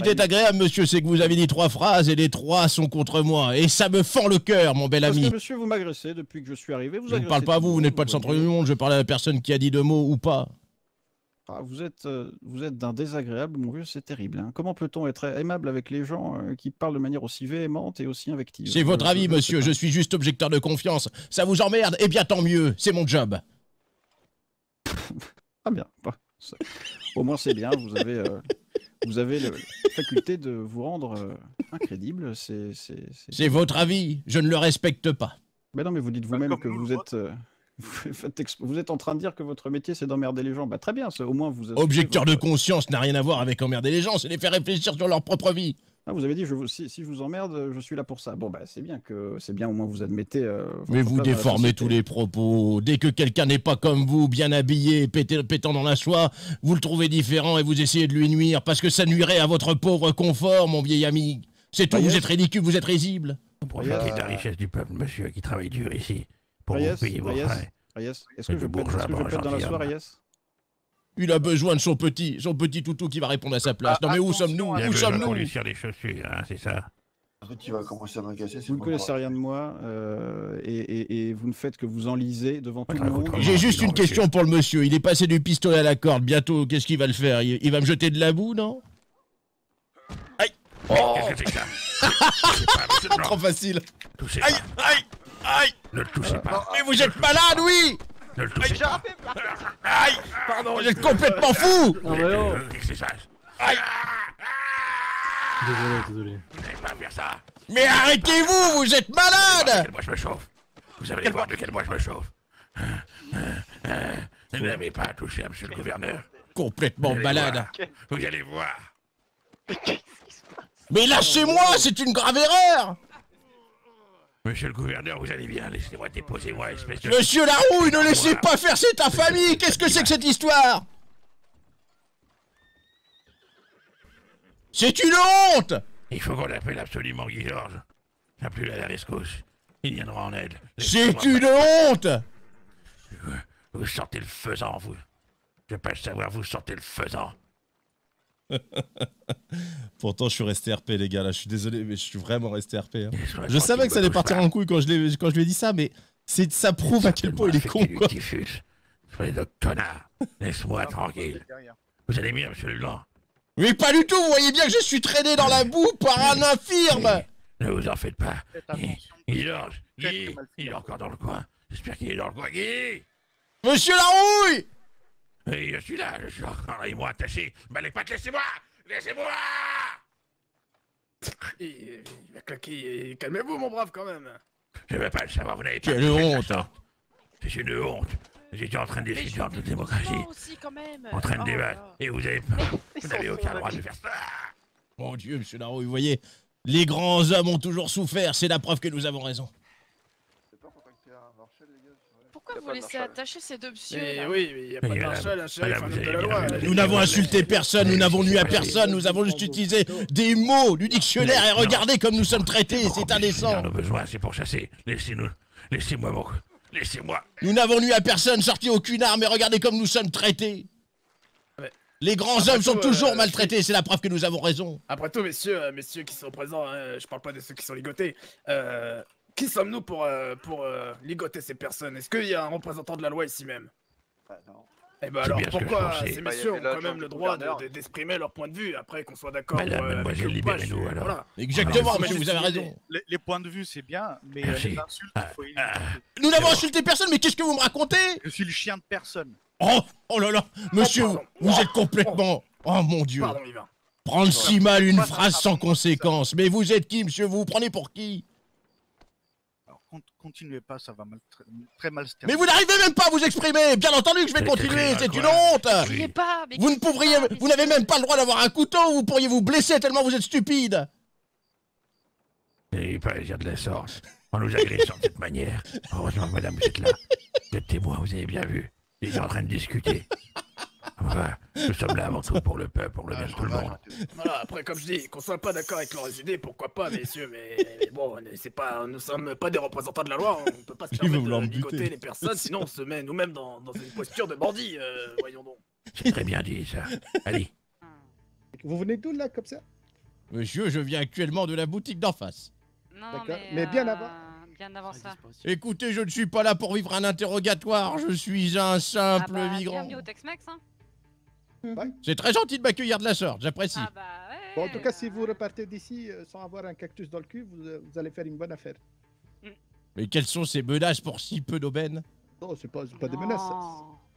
Ce qui est agréable, monsieur, c'est que vous avez dit trois phrases et les trois sont contre moi. Et ça me fend le cœur, mon bel Parce ami. que monsieur, vous m'agressez depuis que je suis arrivé. Vous Je ne parle pas à vous, vous n'êtes pas le centre du monde, je parle à la personne qui a dit deux mots ou pas. Ah, vous êtes, euh, vous êtes d'un désagréable, mon vieux, c'est terrible. hein. Comment peut-on être aimable avec les gens euh, qui parlent de manière aussi véhémente et aussi invective? C'est votre avis, je- monsieur, je suis juste objecteur de confiance. Ça vous emmerde Eh bien, tant mieux, c'est mon job. Ah bien. bah, Au moins c'est bien. Vous avez, euh, vous avez le- la faculté de vous rendre euh, incrédible. C'est, c'est, c'est- C'est votre avis, je ne le respecte pas. Mais non, mais vous dites vous-même comme que vous êtes, euh, vous faites exp- vous êtes en train de dire que votre métier c'est d'emmerder les gens. Bah très bien. ça, Au moins vous. Objecteur de conscience n'a rien à voir avec emmerder les gens, c'est les faire réfléchir sur leur propre vie. Ah, vous avez dit je vous- si, si je vous emmerde, je suis là pour ça. Bon bah c'est bien que c'est bien au moins vous admettez. euh, Mais vous déformez tous les propos. Dès que quelqu'un n'est pas comme vous, bien habillé, pété- pétant dans la soie, vous le trouvez différent et vous essayez de lui nuire parce que ça nuirait à votre pauvre confort, mon vieil ami. C'est tout, vous êtes ridicule, vous êtes risible. Profitez de la richesse du peuple, monsieur, qui travaille dur ici, pour vous payer vos frais. Est-ce que je être dans la soirée, Reyes Il a besoin de son petit, son petit toutou qui va répondre à sa place. Ah, non mais où sommes-nous? Où sommes-nous? lui tire les chaussures, hein, c'est ça. En fait, tu vas commencer à m'agacer. Vous ne connaissez rien de moi euh, et, et- et vous ne faites que vous enlisez devant tout le monde. J'ai juste une question pour le monsieur. Il est passé du pistolet à la corde. Bientôt, qu'est-ce qu'il va le faire? Il, il va me jeter de la boue, non? Qu'est-ce que c'est que ça? Trop facile. Touchez Aïe, pas. aïe, aïe. Ne le touchez pas. Mais vous êtes malade, oui Ne le touchez J'ai pas. Aïe Pardon, vous êtes complètement fou Vous que c'est ça Aïe. Désolé, désolé. Vous n'allez pas faire ça. Mais arrêtez-vous, vous êtes De malade quel bois je me chauffe? Vous allez voir de quel bois je me chauffe? Ne l'avez pas touché à monsieur le gouverneur. Complètement Vous allez malade. Vous allez voir. Mais lâchez-moi, c'est une grave erreur Monsieur le gouverneur, vous allez bien. Laissez-moi déposer moi, espèce de... Monsieur Larouille, ne laissez pas faire c'est ta famille Qu'est-ce que c'est que cette histoire? C'est une honte Il faut qu'on appelle absolument Guy Georges. Appelez-le à la rescousse. Il viendra en aide. C'est une honte Vous sortez le faisant, vous. Je veux pas le savoir, vous sortez le faisant. Pourtant, je suis resté RP, les gars, là. Je suis désolé, mais je suis vraiment resté RP. hein. Je savais tranquille, que ça allait partir en couille quand je, l'ai- quand je lui ai dit ça, mais c'est, ça prouve à quel point il est con, quoi. Soyez de. Laisse-moi tranquille. derrière. Vous allez bien, monsieur Leblanc? Mais pas du tout, vous voyez bien que je suis traîné dans la boue par un infirme Ne vous en faites pas. Guy, il est encore dans le coin. J'espère qu'il est dans le coin. Guy Monsieur Larouille Oui, je suis là, je suis encore et moi attaché. Bah les pattes, laissez-moi Laissez-moi Il, il va claquer. Calmez-vous, mon brave, quand même. Je veux pas le savoir, vous n'avez pas... Quelle de honte. ça. C'est une honte. J'étais en train d'étudier en toute démocratie, aussi quand même. en train de Oh débattre, et vous avez pas... Vous n'avez aucun droit de faire ça Mon Dieu, monsieur Larouille, vous voyez, les grands hommes ont toujours souffert, c'est la preuve que nous avons raison. C'est pas contacter un Marshall, les gars sur- Pourquoi vous laissez attacher ces deux messieurs Mais oui, mais il n'y a pas Oui, de marshal, un shérif, un homme de la loi. Nous n'avons insulté personne, nous n'avons nu à personne, nous avons juste utilisé des mots du dictionnaire et regardez comme nous sommes traités, c'est indécent. Nos besoins, c'est pour chasser. Laissez-nous... Laissez-moi, mon... Laissez-moi Nous n'avons nu à personne, sorti aucune arme et regardez comme nous sommes traités. Ouais. Les grands Après hommes sont tout, euh, toujours je maltraités, c'est la preuve que nous avons raison. Après tout, messieurs, euh, messieurs qui sont présents, hein, je parle pas de ceux qui sont ligotés. euh, qui sommes-nous pour, euh, pour euh, ligoter ces personnes? Est-ce qu'il y a un représentant de la loi ici même? Ah, non. Eh ben alors pourquoi ces Bah, messieurs ont quand même le droit de- gouverneur. de- d'exprimer leur point de vue après qu'on soit d'accord Madame, euh, avec libérez-nous, alors. voilà. Exactement, monsieur, vous avez raison. Les, les points de vue, c'est bien, mais euh, les insultes, Ah, il faut éviter. ah. Nous n'avons insulté personne, mais qu'est-ce que vous me racontez? Je suis le chien de personne. Oh, oh là là, monsieur, pardon. vous êtes complètement... Oh mon Dieu. Pardon, Yvain. Prendre si mal une phrase sans conséquence. Mais vous êtes qui, monsieur? Vous vous prenez pour qui? Continuez pas, ça va mal, très, très mal se Mais terminer. vous n'arrivez même pas à vous exprimer Bien entendu que je vais continuer, c'est une honte Criez pas, mais Vous ne pourriez... pas, Vous n'avez même pas le droit d'avoir un couteau, vous pourriez vous blesser tellement vous êtes stupide pas à dire de la sorte. On nous agresse de cette manière. Heureusement que madame, vous êtes là. Vous êtes témoin, vous avez bien vu. Ils étaient en train de discuter. Enfin, nous sommes là avant tout pour le peuple, pour le bien de tout le monde. Voilà, après, comme je dis, qu'on soit pas d'accord avec leurs idées, pourquoi pas, messieurs, mais, mais bon, c'est pas, nous sommes pas des représentants de la loi, on peut pas se Il permettre veut vouloir de ligoter les personnes, sinon on se met nous-mêmes dans, dans une posture de bandit, euh, voyons donc. C'est très bien dit, ça. Allez. Vous venez d'où là comme ça? Monsieur, je viens actuellement de la boutique d'en face. Non, D'accord. mais, Mais bien euh, avant. Bien avant ça. Écoutez, je ne suis pas là pour vivre un interrogatoire, je suis un Ah simple bah, migrant. bienvenue au Tex-Mex, hein. C'est très gentil de m'accueillir de la sorte, j'apprécie. Ah bah ouais. Bon, en tout cas, si euh, vous repartez d'ici euh, sans avoir un cactus dans le cul, vous, euh, vous allez faire une bonne affaire. Mais quelles sont ces menaces pour si peu d'aubaine Non, c'est pas, c'est pas des menaces. ça.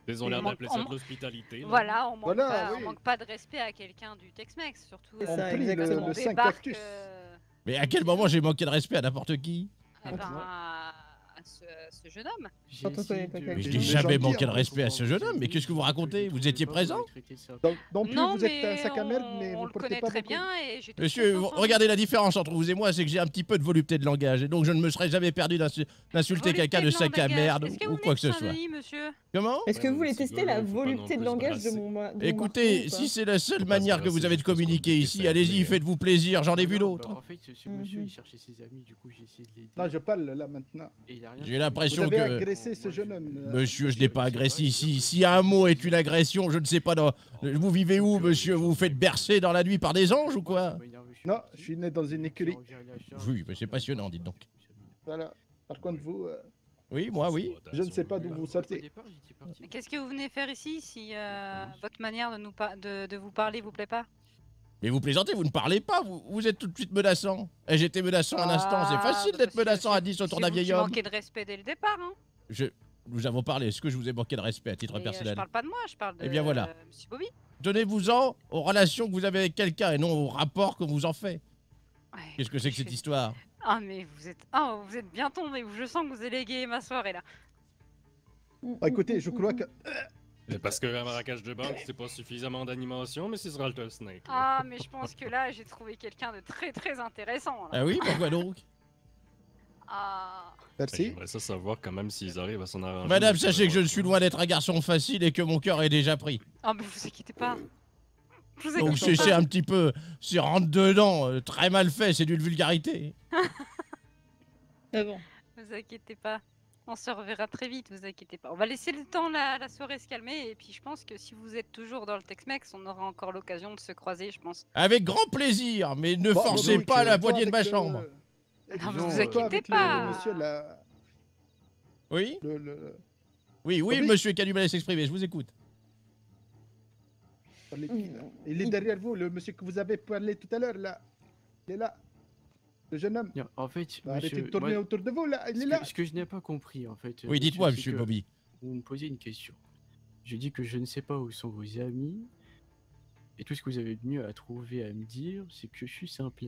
Ils ont On l'air manque- d'appeler ça on- de l'hospitalité. là. Voilà, on manque, Voilà, pas, on oui. manque pas de respect à quelqu'un du Tex-Mex, surtout. C'est On ça, prie le, exactement. le on 5 débarque, cactus. euh, Mais à quel moment j'ai manqué de respect à n'importe qui? Eh ben, à, ce, jeune homme. Mais je n'ai jamais hein, manqué de respect à ce jeune homme, mais qu'est-ce que vous racontez Vous étiez présent Donc, non plus, non, vous êtes un sac à merde, on, mais on vous le connaît pas très beaucoup. bien et Monsieur, regardez la différence entre vous et moi, c'est que j'ai un petit peu de volupté de langage, et donc je ne me serais jamais perdu d'insu- d'insulter quelqu'un de sac à merde ou quoi que ce soit. Comment Est-ce que vous voulez tester la volupté de langage de mon, Écoutez, si c'est la seule manière que vous avez de communiquer ici, allez-y, fait- faites-vous plaisir, j'en ai vu d'autres. En fait, ce monsieur, Mhm. il cherchait ses amis, du coup, j'ai essayé de l'aider. Non, je parle là maintenant. Et il a rien J'ai l'impression avez que... agressé ce jeune homme. euh, Monsieur, je n'ai pas agressé ici. Si un mot est une agression, je ne sais pas. Dans... Vous vivez où, monsieur? Vous vous faites bercer dans la nuit par des anges ou quoi? Non, je suis né dans une écurie. Oui, mais c'est passionnant, dites donc. Voilà. Par contre, vous, euh, Oui, moi, oui. je ne sais pas d'où vous sortez. Mais Qu'est-ce que vous venez faire ici si euh, votre manière de, nous de vous parler vous plaît pas? Mais vous plaisantez, vous ne parlez pas, vous, vous êtes tout de suite menaçant. Et j'étais menaçant un instant, c'est Ah, facile bah, d'être menaçant à c'est- 10 autour d'un vous vieil homme. manquez de respect dès le départ, hein Je... Nous avons parlé, est-ce que je vous ai manqué de respect à titre Mais, euh, personnel? Je parle pas de moi, je parle de Eh bien, voilà. euh, Monsieur Bobby. Tenez-vous-en aux relations que vous avez avec quelqu'un et non aux rapports que vous en faites. Ouais, Qu'est-ce que c'est que cette histoire? Ah mais vous êtes, ah vous êtes bien tombé. Je sens que vous allez égayer ma soirée là. Bah, écoutez, je crois que. C'est parce qu'un marquage de banque, c'est pas suffisamment d'animation, mais c'est ce Rattlesnake. là. Ah mais je pense que là j'ai trouvé quelqu'un de très très intéressant. là. Ah oui, pourquoi donc? Ah. Merci. J'aimerais ça savoir quand même s'ils arrivent à s'en arranger. Madame, sachez que je suis loin d'être un garçon facile et que mon cœur est déjà pris. Ah mais vous inquiétez pas. Je vous Donc inquiétez c'est pas. c'est un petit peu, c'est rentre dedans, euh, très mal fait, c'est d'une vulgarité. Ah bon. Vous inquiétez pas. On se reverra très vite, vous inquiétez pas. On va laisser le temps la, la soirée se calmer et puis je pense que si vous êtes toujours dans le Tex-Mex, on aura encore l'occasion de se croiser, je pense. Avec grand plaisir, mais ne Bon, forcez donc, pas euh, la poignée de ma le- chambre. Non, vous toi inquiétez pas. Le monsieur. Oui Le, le- Oui, oui, Oui. monsieur qui a du mal à s'exprimer, je vous écoute. Il est derrière vous, le monsieur que vous avez parlé tout à l'heure là. Il est là. Le jeune homme. Non, En fait, Bah, arrêtez monsieur, de tourner moi, autour de vous là. Il ce que- là. Ce que je n'ai pas compris, en fait. Oui, dites-moi, c'est monsieur Bobby. Vous me posez une question. Je dis que je ne sais pas où sont vos amis. Et tout ce que vous avez de mieux à trouver à me dire, c'est que je suis simple.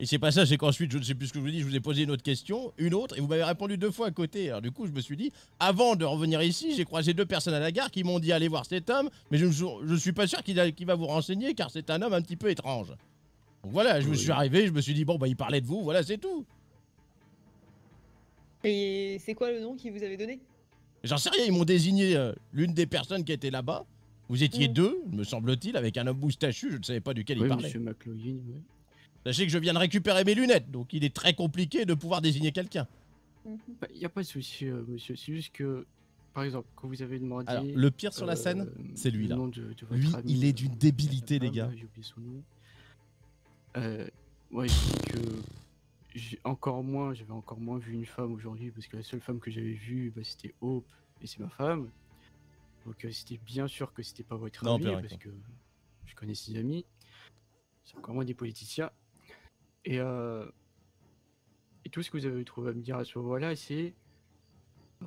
Et c'est pas ça, c'est qu'ensuite, je ne sais plus ce que je vous dis, je vous ai posé une autre question, une autre, et vous m'avez répondu deux fois à côté. Alors du coup, je me suis dit, avant de revenir ici, j'ai croisé deux personnes à la gare qui m'ont dit allez voir cet homme, mais je ne suis, pas sûr qu'il va vous renseigner, car c'est un homme un petit peu étrange. Donc voilà, je me suis arrivé, je me suis dit, bon, bah il parlait de vous, voilà, c'est tout. Et c'est quoi le nom qu'ils vous avez donné? J'en sais rien, ils m'ont désigné euh, l'une des personnes qui était là-bas. Vous étiez Mm. deux, me semble-t-il, avec un homme moustachu, je ne savais pas duquel il Oui, parlait. monsieur McLaughlin, oui. Sachez que je viens de récupérer mes lunettes, donc il est très compliqué de pouvoir désigner quelqu'un. Mhm. Il n'y a pas de souci, euh, monsieur. C'est juste que, par exemple, quand vous avez demandé. Alors, le pire sur la scène, euh, c'est lui, là. de- de Lui, ami, il est d'une débilité, les gars. Euh, ouais, je dis que j'ai encore moins, j'avais encore moins vu une femme aujourd'hui parce que la seule femme que j'avais vue, bah, c'était Hope et c'est ma femme. Donc euh, c'était bien sûr que c'était pas votre Non, ami parce que je connais ses amis. C'est encore moins des politiciens. Et euh, et tout ce que vous avez trouvé à me dire à ce moment-là, c'est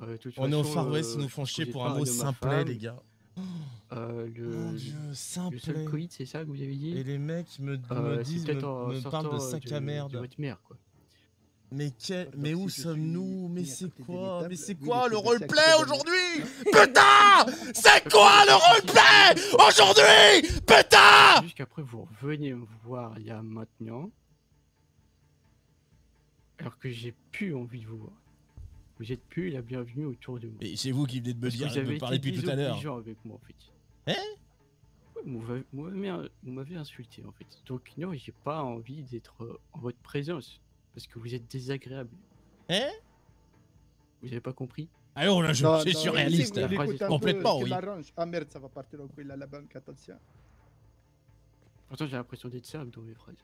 euh, On est au Far West, ils nous font chier pour un mot simplet, les gars. Euh, le, Mon dieu, le seul coït, c'est ça que vous avez dit? Et les mecs me, Euh, me c'est disent, me, en me parlent de sortant, sac de- à de merde. votre mère, quoi. Mais, quel- mais où sommes-nous Mais c'est quoi Mais c'est quoi le roleplay aujourd'hui? Putain C'est quoi le roleplay aujourd'hui? C'est Putain juste qu'après, vous revenez me voir il y a maintenant. Alors que j'ai plus envie de vous voir. Vous êtes plus la bienvenue autour de moi. Et c'est vous qui venez de me dire, vous de avez me parler depuis tout à l'heure. désobligeant avec moi, en fait. Hein Ouais, vous m'avez- vous vous insulté, en fait. Donc, non, j'ai pas envie d'être euh, en votre présence. Parce que vous êtes désagréable. Hein Vous avez pas compris? Alors là, je- non, surréaliste. là. Complètement, oui. Ah merde, ça va partir au couille à la banque, attention. Pourtant, j'ai l'impression d'être simple dans mes phrases.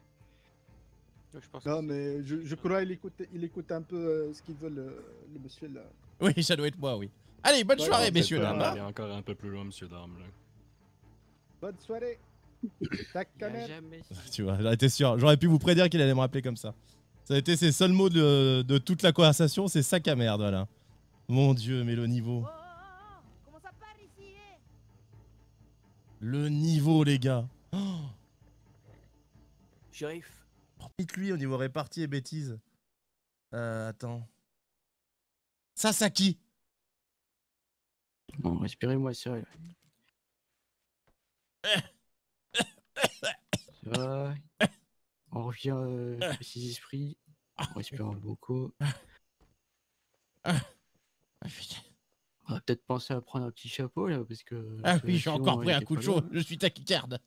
Je pense Non, mais je, je crois qu'il écoute, il écoute un peu euh, ce qu'ils veulent, euh, le monsieur là. Oui, ça doit être moi, oui. Allez, bonne Ouais, soirée, messieurs, dames. hein. aller encore un peu plus loin, monsieur dame. Là. Bonne soirée. Jamais Tu vois, j'aurais été sûr. J'aurais pu vous prédire qu'il allait me rappeler comme ça. Ça a été ses seuls mots de, de toute la conversation, c'est sac à merde, voilà. Mon dieu, mais le niveau. Le niveau, les gars. Oh, J'arrive. Vite lui au niveau répartie et bêtises. Euh, attends. Sasaki. Bon, respirez-moi ça. là. Ça va. On revient euh, à ses esprits. On respire beaucoup. Ah, putain. On va peut-être penser à prendre un petit chapeau là parce que. Ah oui, j'ai encore pris un coup de chaud. Je suis tachycarde.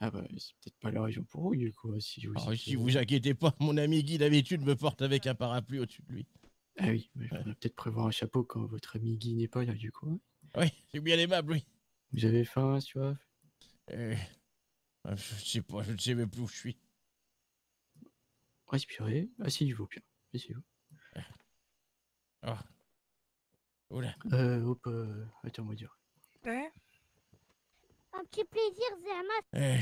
Ah bah c'est peut-être pas la région pour vous du coup. Si vous, Ah, êtes, si vous inquiétez pas, mon ami Guy d'habitude me porte avec un parapluie au-dessus de lui. Ah oui, mais il faudrait peut-être prévoir un chapeau quand votre ami Guy n'est pas là du coup. hein. Oui, c'est bien aimable, oui. Vous avez faim, soif Euh, ah, je sais pas, je ne sais même plus où je suis. Respirez. Asseyez-vous bien. Asseyez-vous. Ah. Oula. Euh, hop, euh, attends, moi dire. Ouais. Petit plaisir, Zerma. Eh.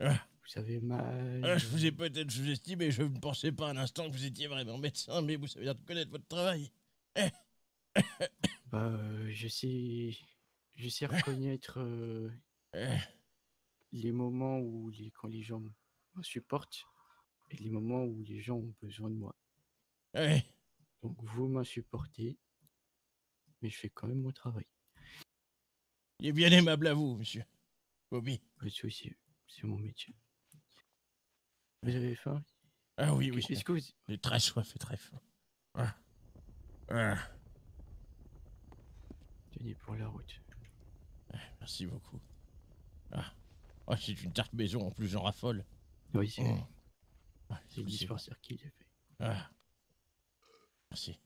Vous avez mal Ah, je vous ai peut-être sous-estimé, je ne pensais pas un instant que vous étiez vraiment médecin, mais vous savez bien connaître votre travail. Bah, euh, je sais, je sais reconnaître euh, Eh. les moments où les, quand les gens me supportent et les moments où les gens ont besoin de moi. Eh. Donc vous m'insupportez, mais je fais quand même mon travail. Il est bien aimable à vous, monsieur. Bobby. Souci, c'est mon métier. Vous avez faim? Ah oui, oui. Est-ce que vous... J'ai très soif et très faim. Ah. Ah. Tenez pour la route. Merci beaucoup. Ah. Oh, c'est une tarte maison, en plus j'en raffole. Oui, c'est Mm. Ah, c'est le dispensaire qui l'a fait. Ah. Merci.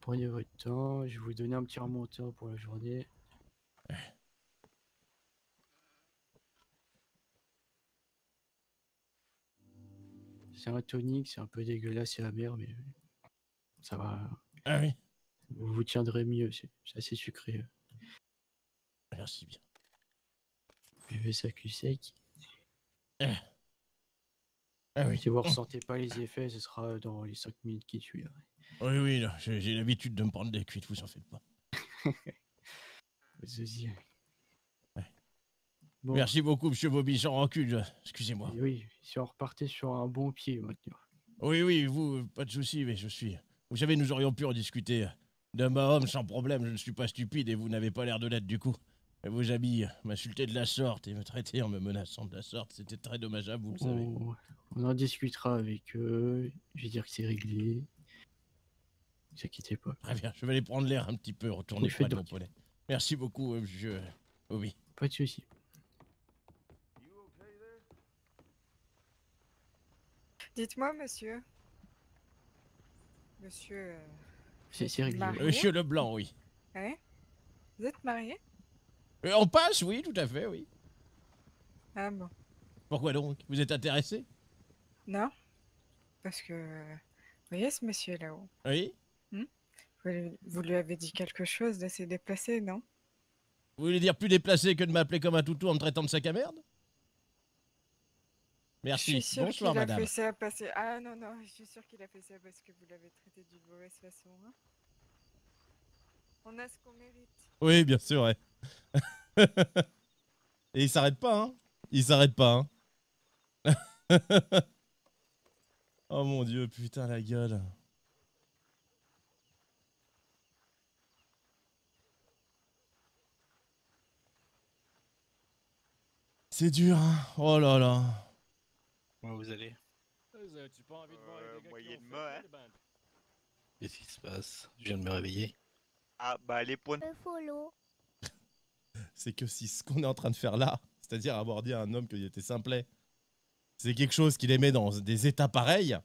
Prenez votre temps, je vais vous donner un petit remontant pour la journée. C'est un tonique, c'est un peu dégueulasse et amer, mais ça va. Ah oui. Vous vous tiendrez mieux, c'est assez sucré. Merci bien. Buvez ça cul sec. Ah oui. Si vous ressentez pas les effets, ce sera dans les 5 minutes qui suivent. Oui, oui, non, j'ai l'habitude de me prendre des cuites, vous en faites pas. Ouais. Bon, Merci beaucoup, monsieur Bobby, sans rancune, excusez-moi. et oui, si on repartait sur un bon pied maintenant. Oui, oui, vous, pas de souci, mais je suis. Vous savez, nous aurions pu en discuter d'homme à homme sans problème. Je ne suis pas stupide et vous n'avez pas l'air de l'être du coup. Et Vos amis m'insulter de la sorte et me traiter en me menaçant de la sorte, c'était très dommageable, vous le savez. On, on en discutera avec eux. Je vais dire que c'est réglé. Ne vous inquiétez pas. Très bien, je vais aller prendre l'air un petit peu, retourner Oui, près de mon poney. Merci beaucoup, euh, monsieur Bobby. Pas de soucis. Dites-moi, monsieur. Monsieur. euh, C'est réglé. Monsieur Leblanc, oui. hein Vous êtes marié? Euh, on passe, oui, tout à fait, oui. Ah bon. Pourquoi donc? Vous êtes intéressé? Non Parce que. Vous voyez ce monsieur là-haut Oui vous, lui- avez dit quelque chose de se déplacer, non? Vous voulez dire plus déplacé que de m'appeler comme un toutou en me traitant de sac à merde? Je Merci. suis sûre Bonsoir, qu'il a madame. fait ça parce. Ah non, non, je suis sûre qu'il a fait ça parce que vous l'avez traité d'une mauvaise façon. hein. On a ce qu'on mérite. Oui, bien sûr, ouais. Et il s'arrête pas, hein Il s'arrête pas, hein Oh mon dieu, putain la gueule. C'est dur, hein Oh là là. Comment vous allez? Tu pas envie de voir les fait, hein. les bandes? Qu'est-ce qui se passe? Je viens de me réveiller. Ah, bah les points. Le follow. c'est que si ce qu'on est en train de faire là, c'est-à-dire avoir dit à un homme qu'il était simplet, c'est quelque chose qui les met dans des états pareils.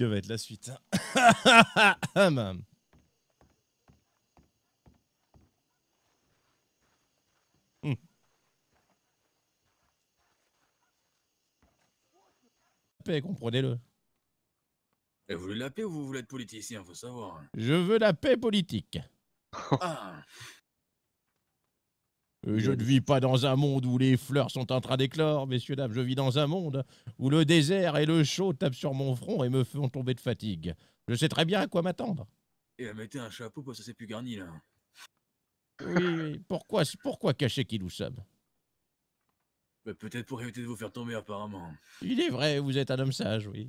Que va être la suite Hum. Hmm. Paix, comprenez-le. Et vous voulez la paix ou vous voulez être politicien, faut savoir. Je veux la paix politique. Ah, Je ne vis pas dans un monde où les fleurs sont en train d'éclore, messieurs, dames. Je vis dans un monde où le désert et le chaud tapent sur mon front et me font tomber de fatigue. Je sais très bien à quoi m'attendre. et euh, mettez un chapeau parce que c'est plus garni là. Oui, oui. Pourquoi, pourquoi cacher qui nous sommes? Bah, Peut-être pour éviter de vous faire tomber apparemment. Il est vrai, vous êtes un homme sage, oui.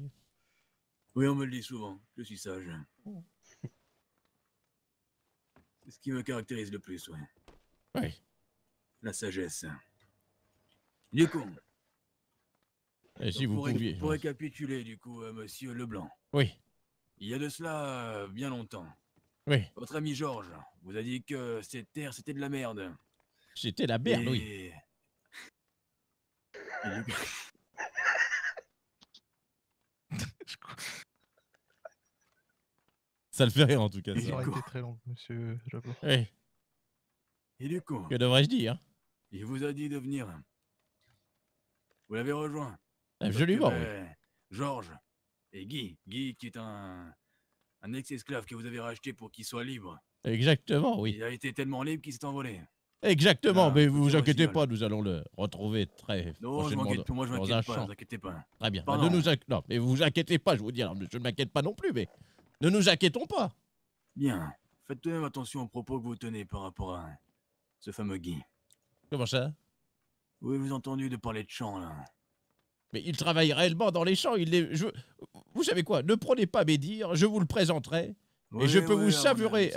Oui, on me le dit souvent, je suis sage. C'est ce qui me caractérise le plus, ouais. Oui. La sagesse. Du coup, Et si vous pour, pouviez. pour récapituler, du coup, euh, monsieur Leblanc. Oui, Il y a de cela euh, bien longtemps. oui. Votre ami Georges vous a dit que cette terre, c'était de la merde. C'était la merde, oui. Et- Et du coup- Ça le fait rire en tout cas. Ça. aurait été très long, monsieur Leblanc. Oui. Et du coup, Que devrais-je dire? Il vous a dit de venir. Vous l'avez rejoint. Que, oui. ben, Georges et Guy. Guy qui est un, un ex-esclave que vous avez racheté pour qu'il soit libre. Exactement, oui. Il a été tellement libre qu'il s'est envolé. Exactement, Ah, mais vous vous inquiétez pas, nous allons le retrouver très Non, je prochainement m'inquiète dans, pas, moi je m'inquiète pas, ne vous inquiétez pas. Très bien. Ne nous inqui- Non, mais vous vous inquiétez pas, je vous dis. alors, je ne m'inquiète pas non plus, mais ne nous inquiétons pas. Bien. Faites tout de même attention aux propos que vous tenez par rapport à ce fameux Guy. Comment ça? Oui, vous avez entendu de parler de chant, là. Mais il travaille réellement dans les champs. Il les... je... Vous savez quoi Ne prenez pas mes dires, je vous le présenterai. Oui, et je peux oui, vous savourer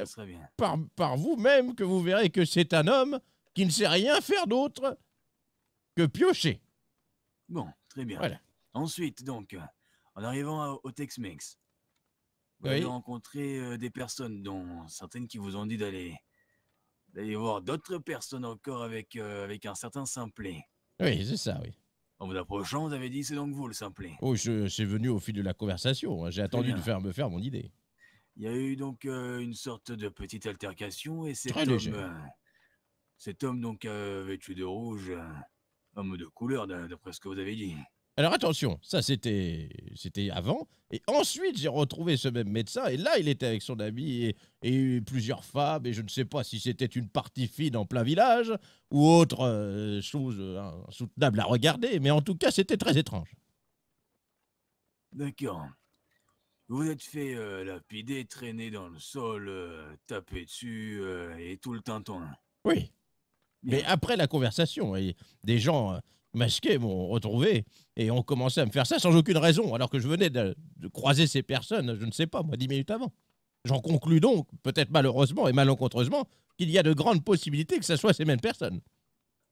par, par vous-même que vous verrez que c'est un homme qui ne sait rien faire d'autre que piocher. Bon, très bien. Voilà. Ensuite, donc, en arrivant au Tex-Mex, vous avez rencontré euh, des personnes, dont certaines qui vous ont dit d'aller d'aller voir d'autres personnes encore avec, euh, avec un certain simplet. Oui, c'est ça, oui. En vous approchant, vous avez dit c'est donc vous le simplet. Oh, je- c'est venu au fil de la conversation. hein. J'ai attendu de faire me faire mon idée. Il y a eu donc euh, une sorte de petite altercation et cet Très homme, euh, cet homme donc vêtu de rouge, homme de couleur d'a- d'après ce que vous avez dit. Alors attention, ça c'était c'était avant. Et ensuite, j'ai retrouvé ce même médecin. Et là, il était avec son ami et, et plusieurs femmes. Et je ne sais pas si c'était une partie fine en plein village ou autre euh, chose euh, insoutenable à regarder. Mais en tout cas, c'était très étrange. D'accord. Vous vous êtes fait euh, lapider, traîner dans le sol, euh, taper dessus et tout le tintouin. Oui. Mais après la conversation, et des gens masqués m'ont retrouvé et ont commencé à me faire ça sans aucune raison, alors que je venais de, de croiser ces personnes, je ne sais pas, moi, dix minutes avant. J'en conclus donc, peut-être malheureusement et malencontreusement, qu'il y a de grandes possibilités que ce soit ces mêmes personnes.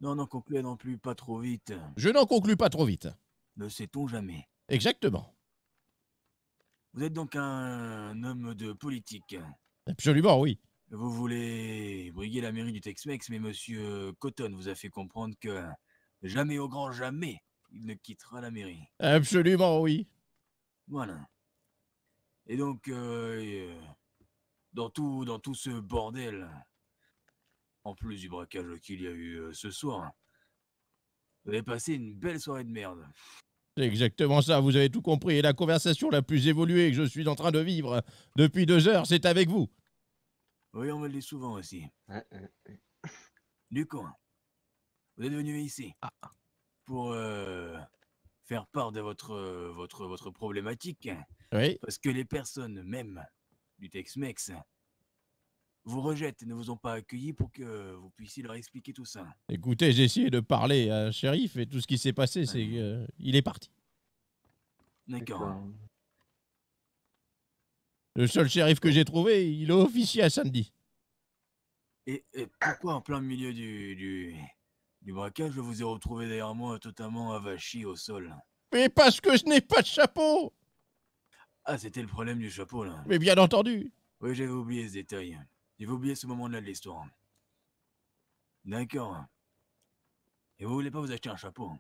Non, n'en concluez non plus pas trop vite. Je n'en conclus pas trop vite. Ne sait-on jamais. Exactement. Vous êtes donc un homme de politique. Absolument, oui. Vous voulez briguer la mairie du Tex-Mex, mais monsieur Cotton vous a fait comprendre que jamais au grand jamais il ne quittera la mairie. Absolument, oui. Voilà. Et donc, euh, euh, dans, tout, dans tout ce bordel, en plus du braquage qu'il y a eu euh, ce soir, vous avez passé une belle soirée de merde. C'est exactement ça, vous avez tout compris. Et la conversation la plus évoluée que je suis en train de vivre depuis deux heures, c'est avec vous. Oui, on me le dit souvent aussi. Du coup, vous êtes venu ici pour euh, faire part de votre, euh, votre, votre problématique. Oui. Parce que les personnes même du Tex-Mex vous rejettent et ne vous ont pas accueilli pour que vous puissiez leur expliquer tout ça. Écoutez, j'ai essayé de parler à un shérif et tout ce qui s'est passé, c'est qu'il est parti. D'accord. Le seul shérif que j'ai trouvé, il est officier à samedi. Et, et pourquoi en plein milieu du, du, du braquage, je vous ai retrouvé derrière moi totalement avachi au sol Mais parce que je n'ai pas de chapeau Ah, c'était le problème du chapeau, là. Mais bien entendu Oui, j'avais oublié ce détail. J'avais oublié ce moment-là de l'histoire. D'accord. Et vous voulez pas vous acheter un chapeau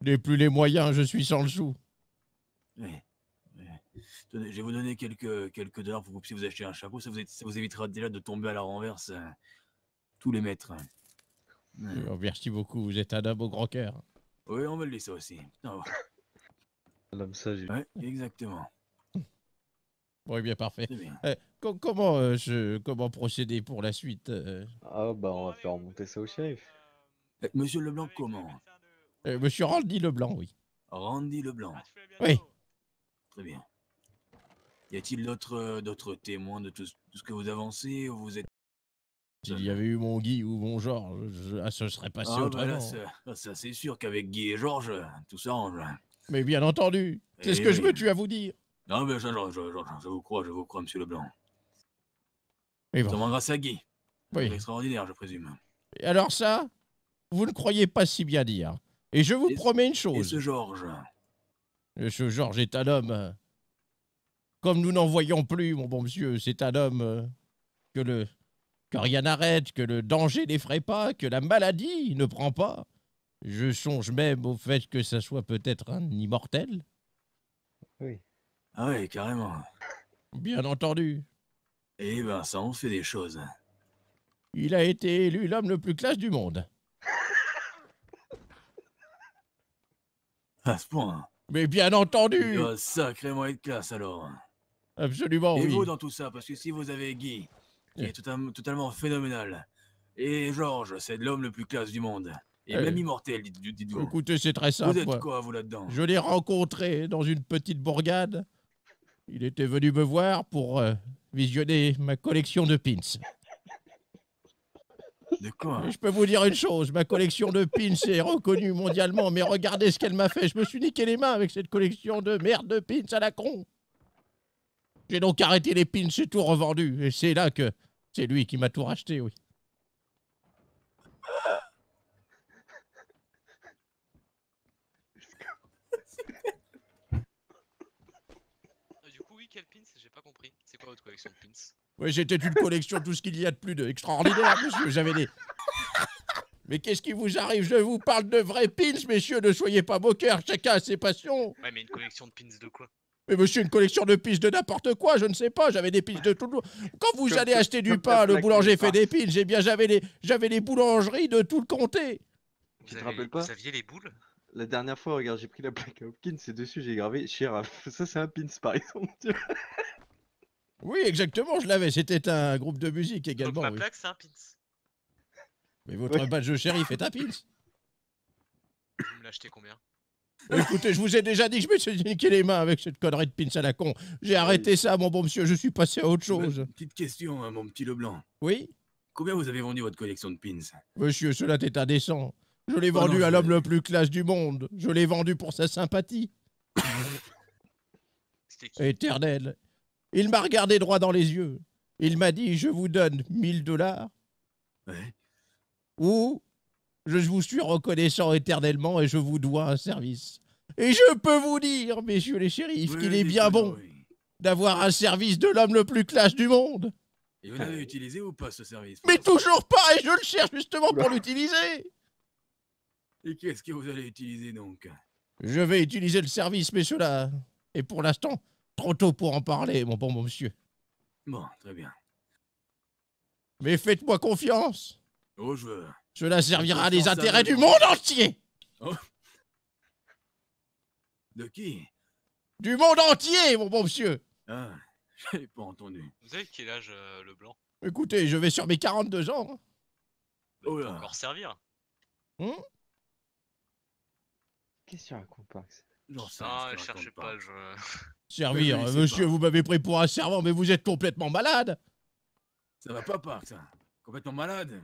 Je n'ai plus les moyens, je suis sans le sou. Oui. oui. tenez, je vais vous donner quelques, quelques dollars pour que vous puissiez vous acheter un chapeau. Ça vous, é- ça vous évitera déjà de tomber à la renverse euh, tous les mètres. Oh, merci beaucoup, vous êtes un homme au grand cœur. Oui, on me le dit ça aussi. L'homme sage. Ouais, exactement. Bon, eh bien, parfait. Bien. Euh, co- comment, euh, je, comment procéder pour la suite euh? Ah bah on va faire remonter ça au shérif. Monsieur Leblanc, comment? Monsieur Randy Leblanc, oui. Randy Leblanc. Oui. Très bien. Y a-t-il d'autres d'autres témoins de tout, ce- tout ce que vous avancez ou vous êtes S'il y avait eu mon Guy ou mon Georges, je- ah, ce serait passé Ah, autrement. ça, ah, ça, c'est sûr qu'avec Guy et Georges, tout s'arrange. Mais bien entendu, c'est ce Eh que je me tue à vous dire? Non, mais je, je, je, je- je vous crois, je vous crois, monsieur Leblanc. Mais bon. Grâce à Guy? Oui. Extraordinaire, je présume. Et alors ça, vous ne croyez pas si bien dire. Et je vous Et- promets une Et chose. ce Georges? Ce Georges est un homme. euh, Comme nous n'en voyons plus, mon bon monsieur, c'est un homme euh, que le que rien n'arrête, que le danger n'effraie pas, que la maladie ne prend pas. Je songe même au fait que ça soit peut-être un immortel. Oui. Ah ouais, carrément. Bien entendu. Eh ben, ça en fait des choses. Il a été élu l'homme le plus classe du monde. À ce point. Mais bien entendu. Il doit sacrément être classe alors. Absolument, et oui. vous dans tout ça, parce que si vous avez Guy, qui est totalement, totalement phénoménal, et Georges, c'est l'homme le plus classe du monde, et Euh, même immortel, dites- dites-vous. Écoutez, c'est très simple. Vous êtes quoi, vous, là-dedans? Je l'ai rencontré dans une petite bourgade. Il était venu me voir pour euh, visionner ma collection de pins. De quoi? Je peux vous dire une chose, ma collection de pins est reconnue mondialement, mais regardez ce qu'elle m'a fait. Je me suis niqué les mains avec cette collection de merde de pins à la con. J'ai donc arrêté les pins, j'ai tout revendu. Et c'est là que c'est lui qui m'a tout racheté, oui. Du coup, oui, quel pins? J'ai pas compris. C'est quoi votre collection de pins? Oui, c'était une collection, tout ce qu'il y a de plus de extraordinaire, monsieur. J'avais des. Mais qu'est-ce qui vous arrive? Je vous parle de vrais pins, messieurs, ne soyez pas moqueurs, chacun a ses passions. Ouais, mais une collection de pins de quoi? Mais monsieur, une collection de pins de n'importe quoi, je ne sais pas, j'avais des pins de tout le Quand vous allez acheter du pain, le boulanger fait des pins, eh bien j'avais les, j'avais les boulangeries de tout le comté. Tu te rappelles pas Vous aviez les boules? La dernière fois, regarde, j'ai pris la plaque à Hopkins et dessus j'ai gravé Sheriff. Ça c'est un pins par exemple. tu vois. Oui, exactement, je l'avais, c'était un groupe de musique Donc également. ma oui. plaque, c'est un pins. Mais votre badge de shérif est un pins. Vous me l'achetez combien? Écoutez, je vous ai déjà dit que je me suis niqué les mains avec cette connerie de pins à la con. J'ai arrêté ça, mon bon monsieur, je suis passé à autre chose. Petite question, hein, mon petit Leblanc. Oui Combien vous avez vendu votre collection de pins Monsieur, cela est indécent. Je l'ai Oh vendu non, à l'homme le plus classe du monde. Je l'ai vendu pour sa sympathie. Éternel. Il m'a regardé droit dans les yeux. Il m'a dit Je vous donne 1000 dollars. Ouais. Ou je vous suis reconnaissant éternellement et je vous dois un service. Et je peux vous dire, messieurs les shérifs, Oui, qu'il est bien bon d'avoir un service de l'homme le plus classe du monde. Et vous l'avez utilisé ou pas ce service? Mais toujours pas, et je le cherche justement pour l'utiliser. Et qu'est-ce que vous allez utiliser donc? Je vais utiliser le service, mais cela est pour l'instant trop tôt pour en parler, mon bon monsieur. Bon, très bien. Mais faites-moi confiance. Oh, je veux. Cela servira à à intérêts du monde entier. Oh. De qui? Du monde entier, mon bon monsieur. Ah, j'avais pas entendu. Vous avez quel âge, euh, le blanc? Écoutez, je vais sur mes 42 ans. Oh Peut là. encore servir. Hum? Qu'est-ce que tu racontes pas Ah, rien, je te cherchez raconte pas, je. Servir, monsieur, pas. vous m'avez pris pour un servant, mais vous êtes complètement malade. Ça va pas, Park, ça. Complètement malade.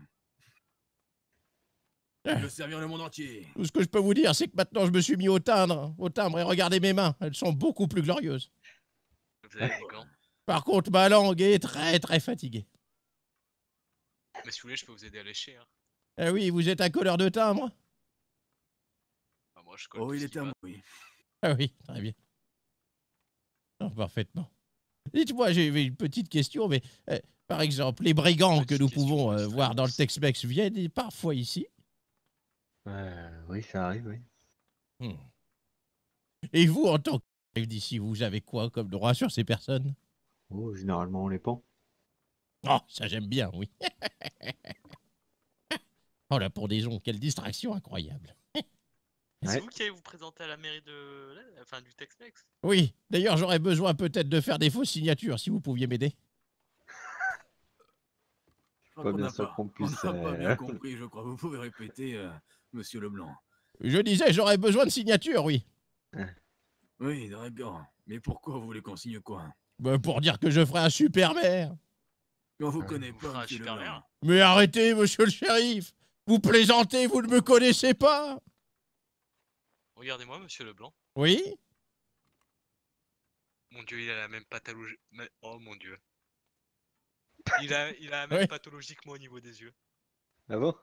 Ah. Je veux servir le monde entier. Tout ce que je peux vous dire, c'est que maintenant je me suis mis au timbre, au timbre, et regardez mes mains, elles sont beaucoup plus glorieuses. Vous avez des gants. Par contre, ma langue est très très fatiguée. Mais si vous voulez, je peux vous aider à lécher. Hein. Eh oui, vous êtes un colleur de timbre? Enfin, moi, je colle Oh, il est oui. Ah oui, très bien. Non, parfaitement. Dites-moi, j'ai une petite question, mais euh, par exemple, les brigands que nous pouvons euh, voir dans le Tex-Mex viennent parfois ici? Euh, oui, ça arrive, oui. Hmm. Et vous, en tant que d'ici, vous avez quoi comme droit sur ces personnes? Oh, généralement, on les pend. Oh, ça j'aime bien, oui. oh la pendaison, quelle distraction incroyable. C'est vous qui allez vous présenter à la mairie de. Enfin, du Tex-Mex Oui, d'ailleurs, j'aurais besoin peut-être de faire des fausses signatures, si vous pouviez m'aider. Je crois Pas qu'on bien sûr on pas euh, bien compris, je crois. Vous pouvez répéter, euh, monsieur Leblanc. Je disais, j'aurais besoin de signatures, oui. Oui, d'accord. Mais pourquoi vous voulez qu'on signe quoi? Bah, pour dire que je ferai un super maire. On vous connaît pas, monsieur Leblanc. Mais arrêtez, monsieur le shérif Vous plaisantez, vous ne me connaissez pas Regardez-moi, monsieur Leblanc. Oui? Mon dieu, il a la même pathologie. mais- Oh mon dieu. Il a, il a la même pathologie que moi au niveau des yeux. Ah bon?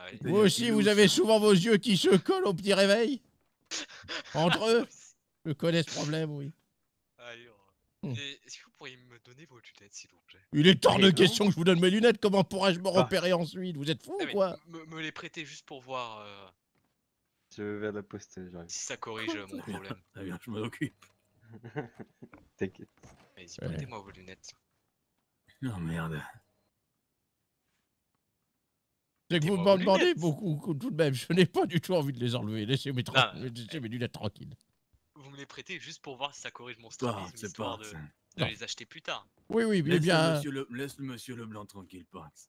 Ah oui. Vous aussi, vous avez souvent vos yeux qui se collent au petit réveil Entre eux Je connais ce problème, oui. Hmm. Est-ce que vous pourriez me donner vos lunettes, s'il vous plaît? Il est hors de question que je vous donne mes lunettes, comment pourrais-je me Ah. repérer ensuite? Vous êtes fou Ah, ou quoi? me, me les prêter juste pour voir euh, Je vais vers la poste, j'arrive. si ça corrige euh, mon problème. Très bien, je m'en occupe. T'inquiète. Vas-y, prêtez-moi vos lunettes. Oh merde. C'est que vous m'en demandez beaucoup tout de même. Je n'ai pas du tout envie de les enlever. Laissez mes, tra- Non. laissez mes lunettes tranquilles. Vous me les prêtez juste pour voir si ça corrige mon Pas, strabisme, c'est histoire pas. de, de les acheter plus tard. Oui, oui, mais Laisse, bien. le monsieur Le... Laisse le monsieur Leblanc tranquille, Parks.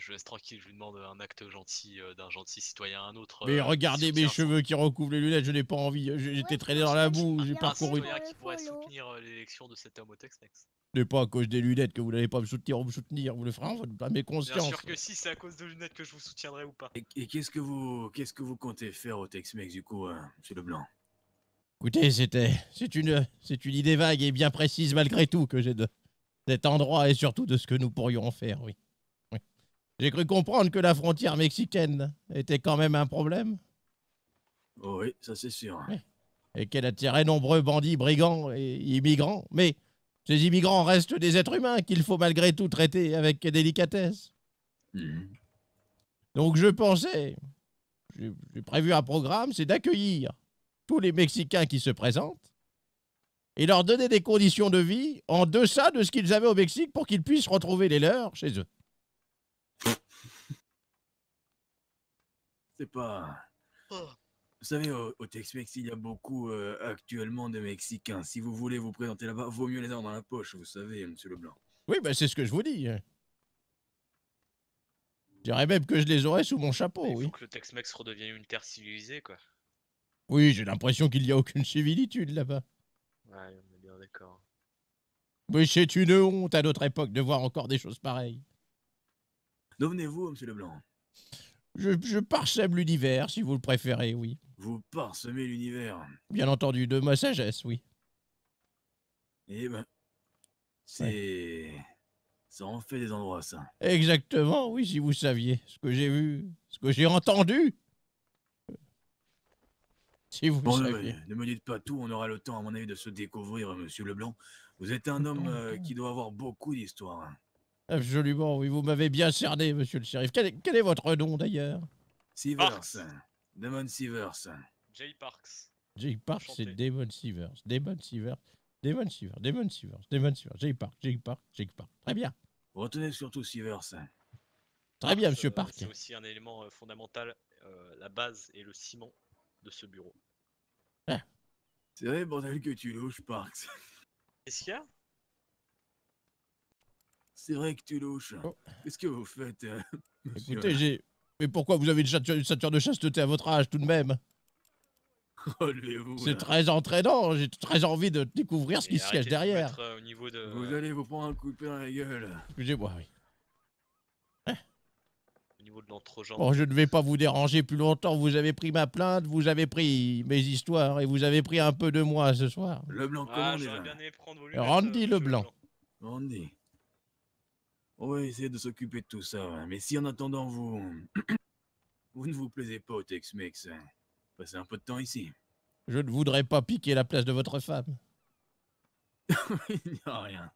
Je laisse tranquille, je lui demande un acte gentil euh, d'un gentil citoyen à un autre. Mais euh, regardez mes cheveux qui recouvrent les lunettes, je n'ai pas envie. J'ai- J'étais traîné dans la boue, j'ai un parcouru. citoyen qui pourrait soutenir euh, l'élection de cet homme au Tex-Mex. Ce n'est pas à cause des lunettes que vous n'allez pas me soutenir ou me soutenir. Vous le ferez en votre âme et Bien conscience. sûr que si, c'est à cause de lunettes que je vous soutiendrai ou pas. Et, et qu'est-ce que vous qu'est-ce que vous comptez faire au Tex-Mex du coup, euh, monsieur Leblanc? Écoutez, c'était, c'est une, c'est une idée vague et bien précise malgré tout que j'ai de cet endroit et surtout de ce que nous pourrions en faire, oui. J'ai cru comprendre que la frontière mexicaine était quand même un problème Oh oui, ça c'est sûr. et qu'elle attirait nombreux bandits, brigands et immigrants. Mais ces immigrants restent des êtres humains qu'il faut malgré tout traiter avec délicatesse. Mhm. Donc je pensais, j'ai prévu un programme, c'est d'accueillir tous les Mexicains qui se présentent et leur donner des conditions de vie en deçà de ce qu'ils avaient au Mexique pour qu'ils puissent retrouver les leurs chez eux. C'est pas. Vous savez, au, au Tex-Mex, il y a beaucoup euh, actuellement de Mexicains. Si vous voulez vous présenter là-bas, vaut mieux les avoir dans la poche, vous savez, monsieur Leblanc. Oui, ben c'est ce que je vous dis. Je dirais même que je les aurais sous mon chapeau, Il oui. faut que le Tex-Mex redevienne une terre civilisée, quoi. Oui, j'ai l'impression qu'il n'y a aucune civilitude là-bas. Ouais, on est bien d'accord. Mais c'est une honte à notre époque de voir encore des choses pareilles. D'où venez-vous, monsieur Leblanc Je, je parsème l'univers, si vous le préférez, oui. Vous parsemez l'univers. Bien entendu, de ma sagesse, oui. Eh ben. C'est. Ça en fait des endroits, ça. Exactement, oui, si vous saviez ce que j'ai vu, ce que j'ai entendu. Si vous Bon, ne saviez. me, ne me dites pas tout, on aura le temps, à mon avis, de se découvrir, monsieur Leblanc. Vous êtes un homme euh, qui doit avoir beaucoup d'histoires. Absolument, oui, vous m'avez bien cerné, monsieur le shérif. Quel est, quel est votre nom d'ailleurs? Sivers. Damon Sivers. Jay Parks. Jay Park, c'est Enchanté. Damon Sievers. Damon Sievers. Damon Sievers. Damon Sievers. Damon Sievers. Jay Park. Jay Park. Jay Park. Très bien. Retenez surtout Sivers. Très bien, Parks, monsieur euh, Park. C'est aussi un élément euh, fondamental, euh, la base et le ciment de ce bureau. C'est vrai, bordel, que tu louches, Parks. Qu'est-ce qu'il y a? C'est vrai que tu louches. Qu'est-ce que vous faites, euh, monsieur Écoutez, j'ai. Mais pourquoi vous avez une ceinture, une ceinture de chasteté à votre âge tout de même? Relevez-vous. C'est très entraînant. J'ai très envie de découvrir ce qui se cache de derrière. mettre, euh, au niveau de... Vous allez vous prendre un coup de pied dans la gueule. Excusez-moi, oui. Au niveau de l'entrejambe. Bon, je ne vais pas vous déranger plus longtemps. Vous avez pris ma plainte, vous avez pris mes histoires et vous avez pris un peu de moi ce soir. Leblanc, Ah, comment bien aimé prendre vos lunettes. Randy euh, Leblanc. Randy. On va essayer de s'occuper de tout ça, ouais. mais si en attendant vous... vous ne vous plaisez pas au Tex-Mex, hein, passez un peu de temps ici. Je ne voudrais pas piquer la place de votre femme. Il n'y a rien.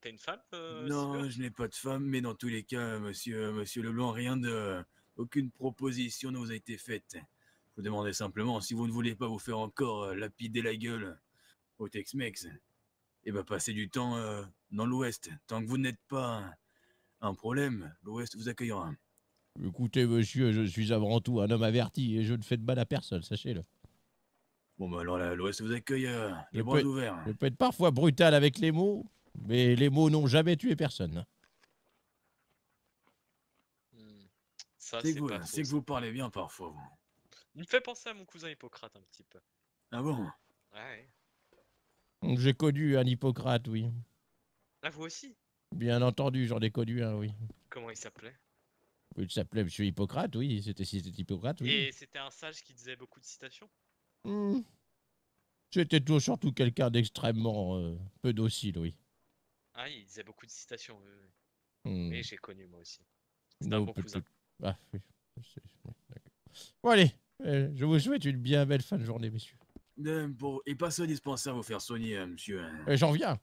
T'as une femme euh, non, je n'ai pas de femme, mais dans tous les cas, monsieur, monsieur Leblanc, rien de... Aucune proposition ne vous a été faite. vous demandez simplement si vous ne voulez pas vous faire encore euh, lapider la gueule au Tex-Mex. Et bah passez du temps euh, dans l'Ouest. Tant que vous n'êtes pas un problème, l'Ouest vous accueillera. Écoutez, monsieur, je suis avant tout un homme averti et je ne fais de mal à personne, sachez-le. Bon bah alors là, l'Ouest vous accueille euh, les Je bras peux- ouverts. Je peux être parfois brutal avec les mots, mais les mots n'ont jamais tué personne. Ça, C'est que, que vous parlez bien parfois. vous. Il me fait penser à mon cousin Hippocrate un petit peu. Ah bon? Ouais. J'ai connu un Hippocrate, oui. Ah, vous aussi? Bien entendu, j'en ai connu un, oui. Comment il s'appelait? Il s'appelait Monsieur Hippocrate, oui. C'était c'était Hippocrate, oui. Et c'était un sage qui disait beaucoup de citations? Hmm. C'était tout- surtout quelqu'un d'extrêmement euh, peu docile, oui. Ah, il disait beaucoup de citations, oui, oui. Hmm. Mais j'ai connu moi aussi. Un bon cousin. Ah, oui. Bon, allez, euh, je vous souhaite une bien belle fin de journée, messieurs. Euh, bon, et passez au dispensaire vous faire soigner, euh, monsieur. Euh, J'en viens.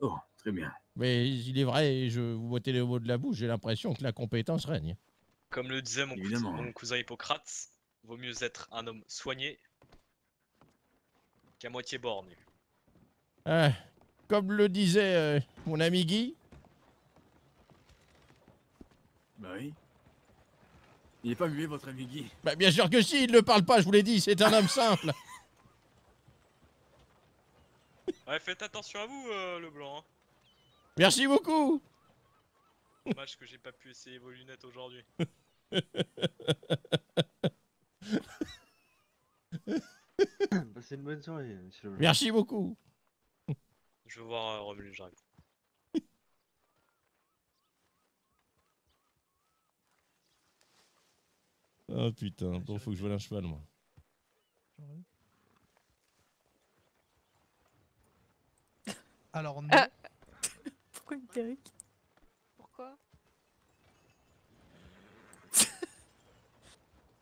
Oh, très bien. Mais il est vrai, je vous bottez les mots de la bouche, j'ai l'impression que la compétence règne. Comme le disait mon, cousin, mon cousin Hippocrate, vaut mieux être un homme soigné qu'à moitié borné. Ah, comme le disait euh, mon ami Guy, Bah oui. Il est pas muet, votre ami Guy. bah, bien sûr que si, il ne parle pas, je vous l'ai dit, c'est un homme simple. Ouais, faites attention à vous, euh, le blanc. hein. Merci beaucoup. Dommage que j'ai pas pu essayer vos lunettes aujourd'hui. Passez une bonne soirée, monsieur Leblanc. Merci beaucoup. Je vais voir euh, Romulus, j'arrive. Oh putain, bon, faut que je vole un cheval, moi. Alors, non. Pourquoi une perruque Pourquoi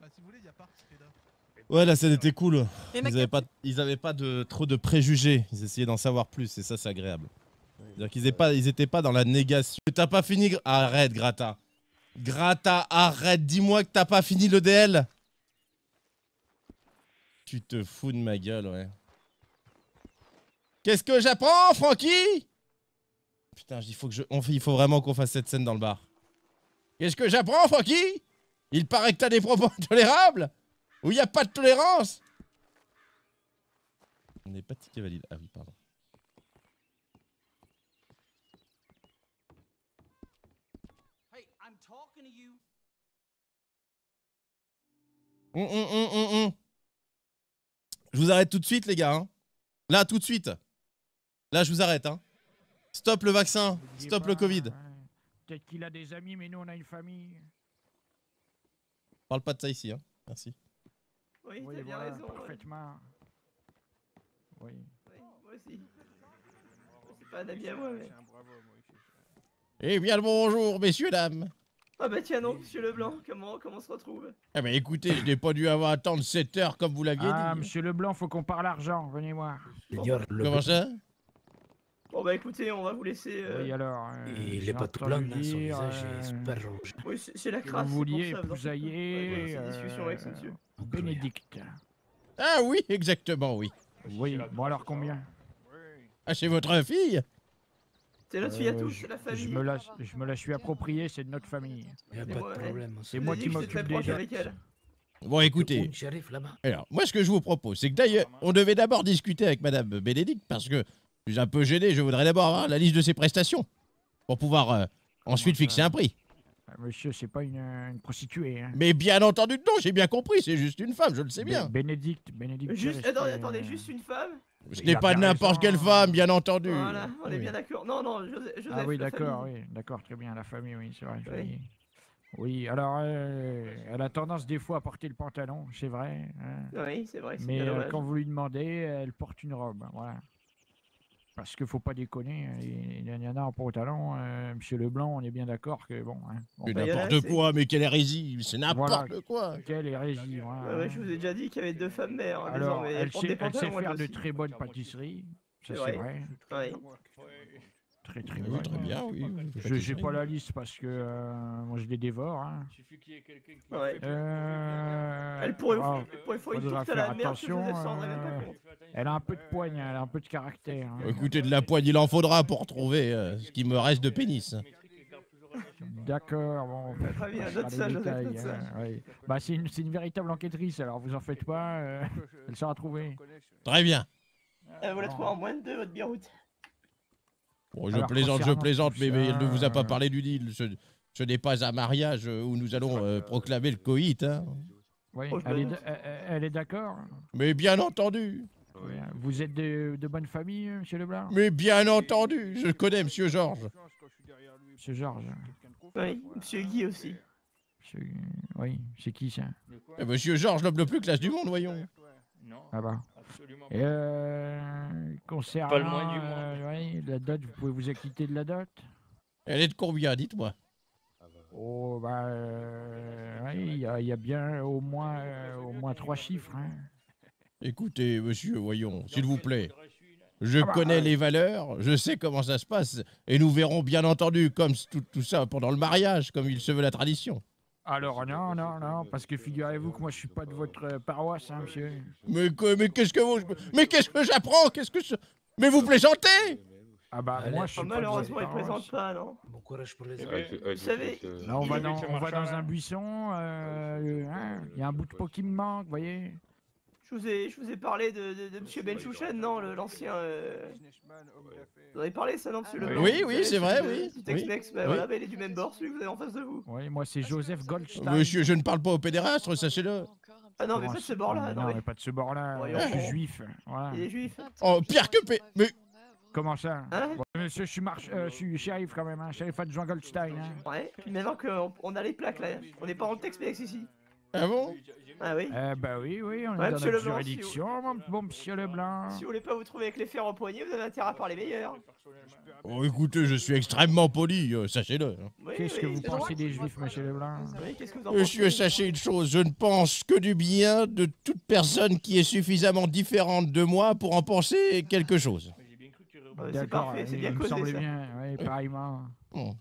Bah, si vous voulez, il y a Parks qui est là. Ouais, la scène était cool. Ils avaient pas, ils avaient pas de, trop de préjugés. Ils essayaient d'en savoir plus et ça, c'est agréable. C'est-à-dire qu'ils étaient pas, ils étaient pas dans la négation. T'as pas fini. Arrête, Grata. Grata, arrête. Dis-moi que t'as pas fini le DL. Tu te fous de ma gueule, ouais. Qu'est-ce que j'apprends, Francky Putain, il faut, que je, on- il faut vraiment qu'on fasse cette scène dans le bar. Qu'est-ce que j'apprends, Francky Il paraît que t'as des propos intolérables Ou y a pas de tolérance On n'est pas ticket valide. Ah oui, pardon. Hey, I'm talking to you. Hum, hum, hum. Je vous arrête tout de suite, les gars. hein. Là, tout de suite. Là, je vous arrête. Hein. Stop le vaccin. Stop le Covid. Peut-être qu'il a des amis, mais nous on a une famille. Parle pas de ça ici. Hein. Merci. Oui, Oui, t'as bien voilà, raison. ouais. parfaitement. Oui. Oui, moi aussi. C'est pas un ami à moi, mais. Eh bien, le bonjour, messieurs, dames. Ah bah tiens donc, monsieur Leblanc, comment, comment on se retrouve? Eh ben écoutez, je n'ai pas dû avoir à attendre 7 heures comme vous l'aviez Ah, dit. monsieur Leblanc, faut qu'on parle argent, venez voir. Comment ça? Bon bah écoutez, on va vous laisser. euh, Oui, alors. euh, Il j'ai est pas tout entendu blanc, hein, son dire, visage est super rouge. Oui, c'est c'est la que crasse. Vous c'est pour vouliez ça, dans ce- épousailler. Ouais, voilà, c'est discussion avec ce euh, monsieur. Bénédicte. Ah oui, exactement, oui. Oui, bon alors combien? Ah, c'est votre fille C'est notre fille à Euh, tous, je- c'est la Je famille. me la, je me la suis appropriée, c'est de notre famille. Y a pas de problème. C'est moi qui m'occupe des avec elle. Bon, écoutez. Alors, moi, ce que je vous propose, c'est que d'ailleurs, on devait d'abord discuter avec Madame Bénédicte parce que je suis un peu gêné. Je voudrais d'abord avoir la liste de ses prestations pour pouvoir euh, ensuite fixer un prix. Euh, Monsieur, c'est pas une, une prostituée. Hein. Mais bien entendu, non, j'ai bien compris. C'est juste une femme, je le sais bien. Bé- Bénédicte, Bénédicte. Juste, attendez, euh, attendez, juste une femme Ce n'est pas n'importe quelle femme, bien entendu. Voilà, on est Oui. bien d'accord. Non, non, Joseph. Joseph Ah oui, d'accord, oui, d'accord, très bien, la famille, oui, c'est vrai. Oui. Oui, alors, euh, elle a tendance des fois à porter le pantalon, c'est vrai. hein. Oui, c'est vrai, c'est Mais euh, quand vous lui demandez, elle porte une robe, voilà. Parce qu'il faut pas déconner, hein, il il y en pantalon, euh, Monsieur Leblanc, on est bien d'accord que bon. Hein, bon, Mais il y en a, n'importe quoi, mais quelle hérésie, c'est n'importe Voilà, quoi. Quelle hérésie. Ouais, ouais, je vous ai déjà dit qu'il y avait deux femmes mères. hein, Alors, elle sait, elle faire de aussi. très bonnes pâtisseries, ça C'est c'est vrai. vrai. Très très Oui, très bien, oui, Je les pas la liste parce que euh, moi je les dévore. Hein. Ouais. Euh, Elle pourrait, ah, elle pourrait faire une tourte à la je attention, euh, compte. Elle a un peu de poigne, elle a un peu de caractère. hein. Écoutez, de la poigne, il en faudra pour trouver euh, ce qui me reste de pénis. D'accord, bon. Très bien, note ça, les Joseph, détails, note ça. hein. Bah, c'est une, véritable enquêtrice, alors vous en faites pas, euh, elle sera trouvée. Très bien. Euh, vous la trouvez en moins de deux, votre biroute. Bon, je Alors, plaisante, je plaisante, mais, mais elle ne vous a pas parlé du deal. Ce, ce n'est pas un mariage euh, où nous allons euh, proclamer le coït. Hein. Oui, Oh, elle, est, d'accord Mais bien entendu. Oui, hein. Vous êtes de, de bonne famille, euh, monsieur Leblanc? Mais bien entendu. Je connais Monsieur Georges. Monsieur Georges. Oui, monsieur Guy aussi. Monsieur- Oui, c'est qui ça? Eh, Monsieur Georges, l'homme le plus classe du monde, voyons. Ah bah. Et euh, concernant Pas le moins du euh, la dot, vous pouvez vous acquitter de la dot Elle est de combien, dites-moi Oh bah euh, oui, il y, a- il y a bien au moins euh, au moins trois chiffres. hein. Écoutez, monsieur, voyons, s'il vous plaît. Je Ah bah, connais euh, les valeurs, je sais comment ça se passe, et nous verrons bien entendu comme tout ça pendant le mariage, comme il se veut la tradition. Alors non, non, non, parce que figurez-vous que moi je suis pas de votre euh, paroisse, hein, monsieur. Mais, que- mais qu'est-ce que vous... Mais qu'est-ce que j'apprends? Qu'est-ce que... je- Mais vous plaisantez? Ah bah Allez. moi je suis malheureusement, il présente pas, non? Bon courage pour les Eh autres. ben, Vous savez, Là, on va dans, on va dans un buisson, euh, hein, il y a un bout de peau qui me manque, vous voyez. Je vous ai, je vous ai parlé de, de, de Monsieur Benchouchen, non, le- l'ancien. Euh... Vous en avez parlé, ça, non, Monsieur Oui, Leblanc oui, oui, c'est vrai, le oui, petit oui. Tex-Mex, bah Oui. voilà, bah, il est du même bord, celui que vous avez en face de vous. Oui, moi c'est Joseph Goldstein. Monsieur, je ne parle pas au pédérastre, sachez-le. Ah non, mais pas de ce bord-là, Ah, non, Non, mais- mais pas de ce bord-là, je suis juif. Voilà. Il est juif. Oh, pire que P... Mais... Comment ça Hein Bon, Monsieur, je suis, marche, euh, je suis shérif quand même, hein, shérif adjoint Goldstein. Hein. Ouais, puis maintenant qu'on on a les plaques là, on n'est pas en Tex-Mex ici. Ah bon? Ah oui? Eh bah oui, oui, on Ouais, est dans monsieur notre Leblanc, si juridiction, mon bon monsieur Leblanc. Si vous voulez pas vous trouver avec les fers au poignet, vous avez intérêt à parler meilleur. Oh, écoutez, je suis extrêmement poli, euh, sachez-le. hein. Oui, Qu'est-ce oui, que vous droit. pensez des juifs, monsieur Leblanc Oui, qu'est-ce que vous en Monsieur, pensez sachez une chose, je ne pense que du bien de toute personne qui est suffisamment différente de moi pour en penser quelque chose. C'est D'accord, parfait, c'est il bien me causé semblait ça. bien, oui, pareillement. Bon.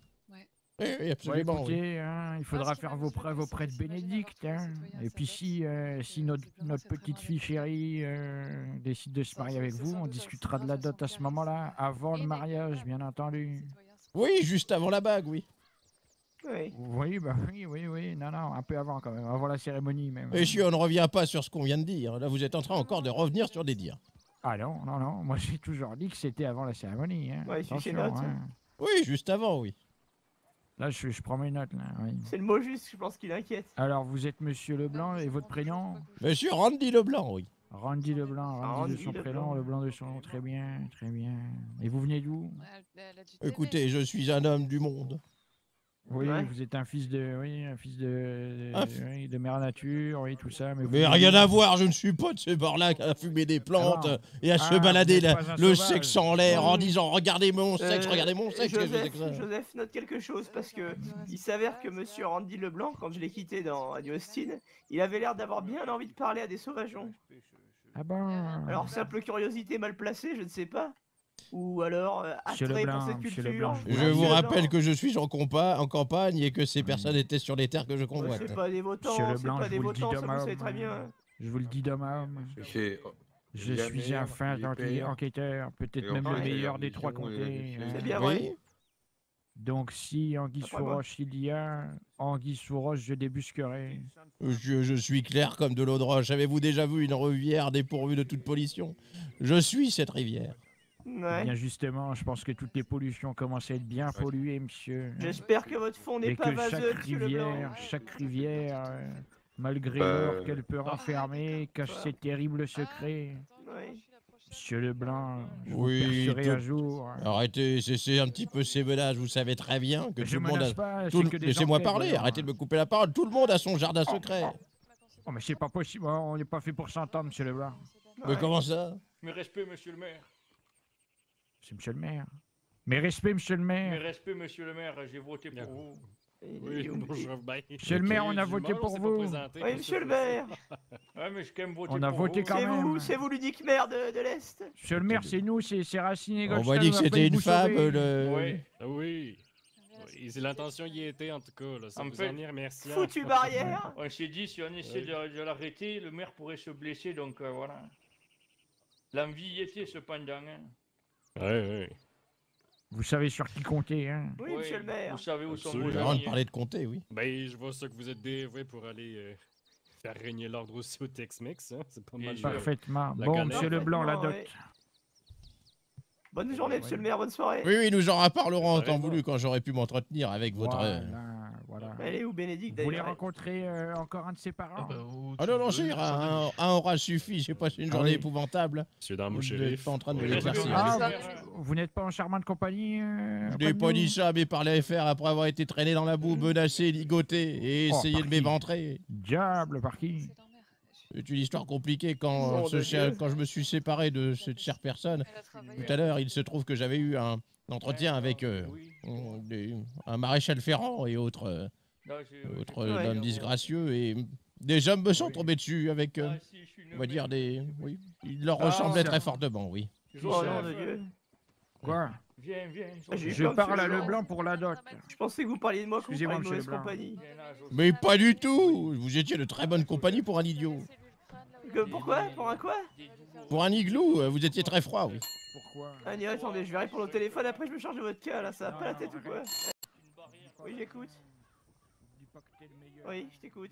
Oui, oui, Ouais, absolument. oui. écoutez, hein, il faudra faire vos preuves auprès de Bénédicte. hein. Et puis si, euh, si notre, notre petite fille chérie euh, décide de se marier avec vous, on discutera de la dot à ce moment-là, avant le mariage, bien entendu. Oui, juste avant la bague, oui. Oui. Oui, bah oui, oui, oui, non, non, un peu avant quand même, avant la cérémonie même. Monsieur, on ne revient pas sur ce qu'on vient de dire. Là, vous êtes en train encore de revenir sur des dires. Ah non, non, non, moi j'ai toujours dit que c'était avant la cérémonie. Hein. Ouais, Attention, hein. Oui, juste avant, oui. Là, je, je prends mes notes, là, oui. C'est le mot juste, je pense qu'il inquiète. Alors, vous êtes Monsieur Leblanc et votre prénom Monsieur Randy Leblanc, oui. Randy Leblanc, Randy, Randy de son Leblanc. prénom, Leblanc de son nom, très bien, très bien. Et vous venez d'où? Écoutez, je suis un homme du monde. Oui, Ouais. vous êtes un fils de, oui, un fils de, oui, mère nature, oui, tout ça. Mais, rien à voir, je ne suis pas de ces bords-là à fumer des plantes Ah. euh, et à se Ah, balader la- le sauvage. sexe en l'air en disant regardez mon sexe, Euh, regardez mon sexe. Joseph, que ça Joseph note quelque chose parce que il s'avère que Monsieur Randy Leblanc, quand je l'ai quitté dans Radio Austin, il avait l'air d'avoir bien envie de parler à des sauvageons. Ah bon Alors simple curiosité mal placée, je ne sais pas. Ou alors euh, Monsieur attrait Leblanc, pour cette culture. Leblanc, Je vous rappelle que je suis en, compa- en campagne et que ces personnes étaient sur les terres que je Ouais, convoite. c'est pas des votants, c'est Leblanc, pas je des vous le dis votants, ça vous savez très bien. Je vous le dis d'homme à homme. C'est- Je suis un fin enquêteur, peut-être même le meilleur des trois comtés. C'est bien vrai. Donc si Anguille sous Après moi. roche il y a, Anguille sous roche je débusquerai. Je, je suis clair comme de l'eau de roche. Avez-vous déjà vu une rivière dépourvue de toute pollution? Je suis cette rivière. Eh Ouais. Bien justement, je pense que toutes les pollutions commencent à être bien polluées, monsieur. J'espère que votre fond n'est Et pas que vaseux, chaque Monsieur Leblanc. rivière, chaque rivière, euh, malgré Euh, l'or qu'elle peut renfermer, cache ses terribles secrets. Ouais. Monsieur Leblanc, je vous Oui, percerai tout- un jour. Arrêtez, cessez un petit peu ces menaces. Vous savez très bien que Je tout le monde menace a. pas, tout c'est le- que des Laissez-moi enquêtes, parler. voyons. Arrêtez de me couper la parole. Tout le monde a son jardin secret. Oh, mais c'est pas possible, hein, on n'est pas fait pour s'entendre, monsieur Leblanc. Mais comment ça? Mes respects, monsieur le maire. C'est monsieur le maire. Mais respect, monsieur le Mes maire. respects, monsieur le maire, j'ai voté pour vous. Oui, bonjour, bye. Monsieur le maire, on a voté mal, pour vous. présenté, Oui, monsieur le maire. Ouais, mais je quand même voté On a pour voté vous. quand C'est même. vous, c'est vous l'unique maire de, de l'Est. Monsieur le maire, c'est nous, c'est c'est Racine et On m'a dit que c'était une femme, le... Oui. Oui. Oui, C'est l'intention y était en tout cas. Là. Ça En vous fait- en est remerciant. Foutu barrière. On s'est dit, si on essaie Oui. de, de l'arrêter, le maire pourrait se blesser, donc euh, voilà. L'envie y était cependant. Hein. Oui, oui. Vous savez sur qui compter, hein Oui, monsieur le maire. Vous savez où sont vos Avant de amis, parler de compter, oui. Ben, je vois ça que vous êtes dévoué pour aller euh, faire régner l'ordre aussi au Tex-Mex. Hein? C'est pas mal. Parfaitement. La Bon, galère. monsieur Leblanc, la dot. Parfaitement, Bonne journée, monsieur le maire, bonne soirée. Oui, oui, nous en reparlerons en temps voulu quand j'aurai pu m'entretenir avec votre... Voilà, voilà. Elle est où, Bénédicte Vous voulez rencontrer euh, encore un de ses parents Ah non, non, ça ira, un, un aura suffi, j'ai passé une Ah journée oui. épouvantable. Monsieur dans mon Vous n'êtes pas en train de me Oui, l'éclaircir. Ah, vous n'êtes pas en charmante compagnie euh, Je n'ai pas dit ça, mais par les FR après avoir été traîné dans la boue, menacé, ligoté et Oh, essayé par de qui m'éventrer. Diable, par qui C'est une histoire compliquée quand, Nom ce de cher- Dieu. quand je me suis séparé de cette chère personne. Tout à l'heure, il se trouve que j'avais eu un entretien avec euh, des- un maréchal Ferrand et autres, euh, Non, autres j'ai- hommes disgracieux. Et des hommes me sont tombés dessus avec, euh, Ah, si, je suis une on va dire, des... Oui, ils leur Ah, ressemblaient ça- très fortement, oui. Oh nom de Dieu. Quoi Viens, viens. Je parle à Leblanc. Pour la dot. Je pensais que vous parliez de moi de monsieur mauvaise Leblanc. compagnie. Mais pas du tout Vous étiez de très bonne compagnie pour un idiot. Pourquoi? Pour un quoi? Pour un igloo, euh, vous étiez très froid, oui. Pourquoi? Ah, Nia, attendez, je vais répondre au téléphone, après je me charge de votre cas, là, ça va pas la tête ou quoi? Oui, j'écoute. Oui, je t'écoute.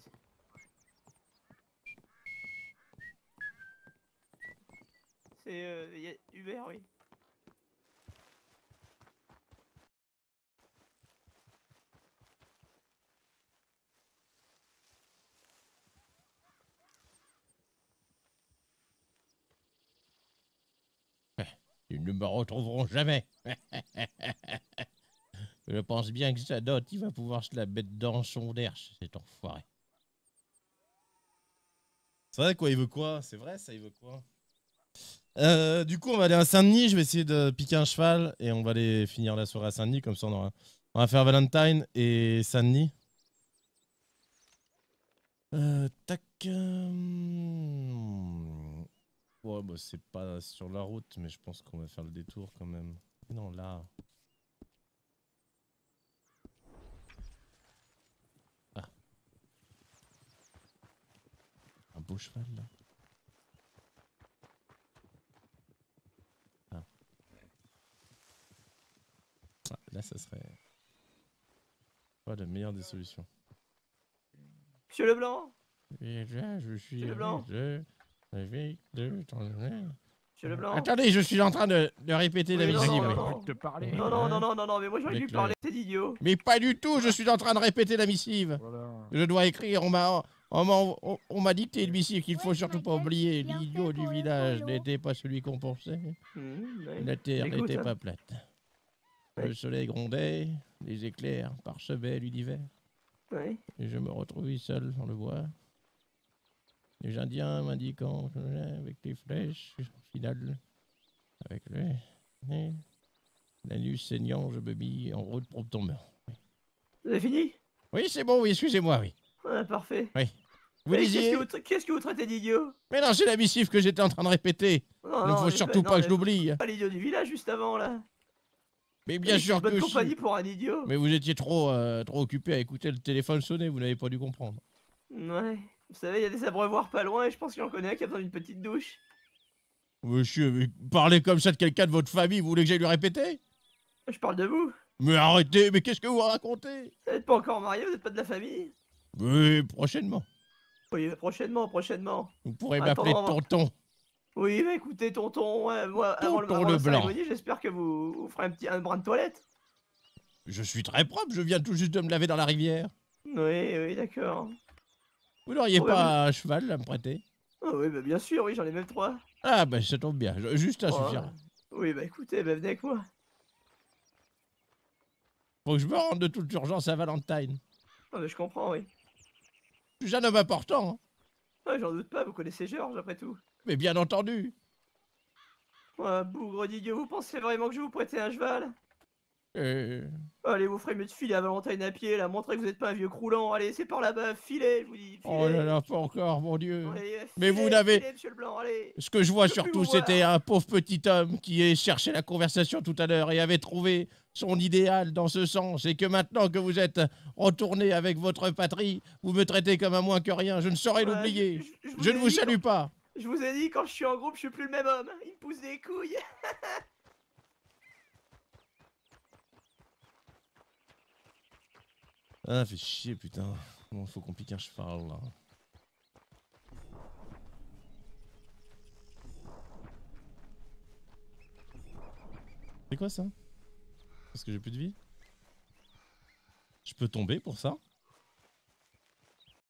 C'est euh, Hubert, oui. Ils ne me retrouveront jamais. Je pense bien que sa dot, il va pouvoir se la mettre dans son derche, cet enfoiré. C'est vrai quoi, il veut quoi? C'est vrai ça, il veut quoi? Euh, Du coup, on va aller à Saint-Denis, je vais essayer de piquer un cheval et on va aller finir la soirée à Saint-Denis, comme ça on, aura... on va faire Valentine et Saint-Denis. Euh, tac. euh, Ouais, bah c'est pas sur la route, mais je pense qu'on va faire le détour quand même. Non, là. Beau cheval là. Ah. Ah, là, ça serait. Pas la meilleure des solutions. Monsieur Leblanc Et là, je suis. Monsieur Leblanc de- avec de- Monsieur Leblanc Attendez, je suis en train de, de répéter la non, musique. non, non, non. Non, non, non, non, non, non, mais moi j'aurais dû parler, c'est idiot. Mais pas du tout, je suis en train de répéter la missive. Je dois écrire, on m'a on m'a on- on m'a dicté missive qu'il faut surtout pas oublier. L'idiot du village n'était pas celui qu'on pensait. Mmh. La terre n'était hein. pas plate. Le soleil grondait, les éclairs parsebaient l'univers. Et je me retrouvais seul dans le bois. Les Indiens m'indiquant que avec les flèches, au final, avec le l'anus saignant, je me mis en route pour tomber. Vous avez fini? Oui, c'est bon, oui, excusez-moi, oui. Ouais, parfait. Oui. Vous Mais qu'est-ce que vous traitez d'idiot? Mais non, c'est la missive que j'étais en train de répéter. Non, Il ne non, faut surtout non, pas que je l'oublie. Pas l'idiot du village juste avant là. Mais bien sûr que compagnie pour un idiot. Mais vous étiez trop, euh, trop occupé à écouter le téléphone sonner, vous n'avez pas dû comprendre. Ouais. Vous savez, il y a des abreuvoirs pas loin et je pense qu'il en connaît un qui a besoin d'une petite douche. Monsieur, mais parlez comme ça de quelqu'un de votre famille, vous voulez que j'aille lui répéter? Je parle de vous. Mais arrêtez, mais qu'est-ce que vous racontez? Vous n'êtes pas encore marié, vous n'êtes pas de la famille? Oui, prochainement. Oui, prochainement, prochainement. Vous pourrez m'appeler tonton. Oui, bah écoutez, tonton, ouais, moi, avant, le, Tonton avant Leblanc. cérémonie, j'espère que vous, vous ferez un petit un brin de toilette. Je suis très propre, je viens tout juste de me laver dans la rivière. Oui, oui, d'accord. Vous n'auriez Ouais, pas un cheval à me prêter? Ah oui, bah bien sûr, oui, j'en ai même trois. Ah, bah ça tombe bien, juste un Ouais. suffira. Oui, bah écoutez, bah venez avec moi. Faut que je me rende de toute urgence à Valentine. Ah, bah, je comprends, oui. Je suis un homme important, hein. Ouais, j'en doute pas, vous connaissez Georges après tout. mais bien entendu. Ouais, bougre d'idiot, vous pensez vraiment que je vous prêter un cheval? Euh, Allez, vous ferez mieux de filer à Valentine à pied, là, montrez que vous n'êtes pas un vieux croulant. Allez, c'est par là-bas, filez, je vous dis. Oh là là, pas encore, mon Dieu. Allez, Mais vous n'avez. Ce que je vois Je surtout, c'était un pauvre petit homme qui ait cherché la conversation tout à l'heure et avait trouvé son idéal dans ce sens. Et que maintenant que vous êtes retourné avec votre patrie, vous me traitez comme un moins que rien. Je ne saurais Ouais, l'oublier. je- ne vous salue quand- pas. Je vous ai dit, quand je suis en groupe, je suis plus le même homme. Il me pousse des couilles. Ah, fait chier, putain. Bon, faut qu'on pique un cheval, là. C'est quoi ça? Parce que j'ai plus de vie Je peux tomber pour ça